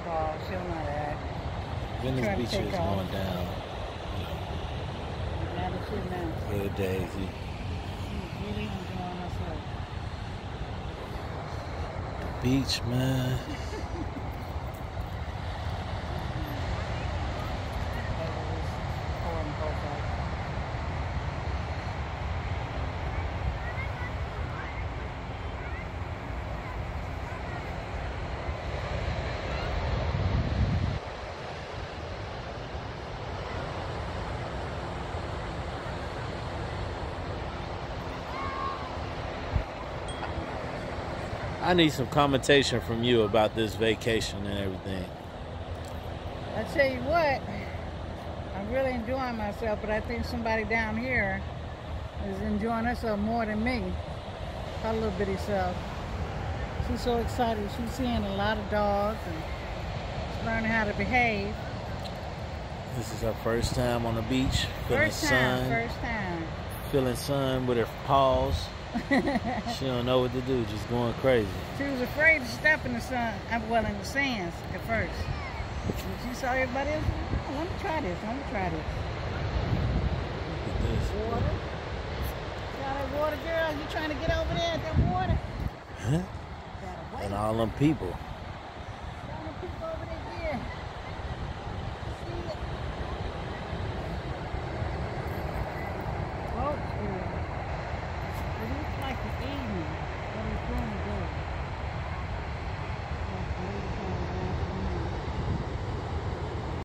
involved. She'll that. Venice Beach is off. going down. Good days. Beach, man. I need some commentation from you about this vacation and everything. I tell you what, I'm really enjoying myself, but I think somebody down here is enjoying herself more than me. Her little bitty self. She's so excited. She's seeing a lot of dogs and she's learning how to behave. This is her first time on the beach, feeling First time, sun, first time. feeling sun with her paws. she don't know what to do, just going crazy. She was afraid to step in the sun, uh, well, in the sands at first. But she saw everybody else, oh, let me try this, let me try this. Look at this. Water. Got that water, girl. You trying to get over there at that water? Huh? And all them people. All them people over there. Yeah. See it?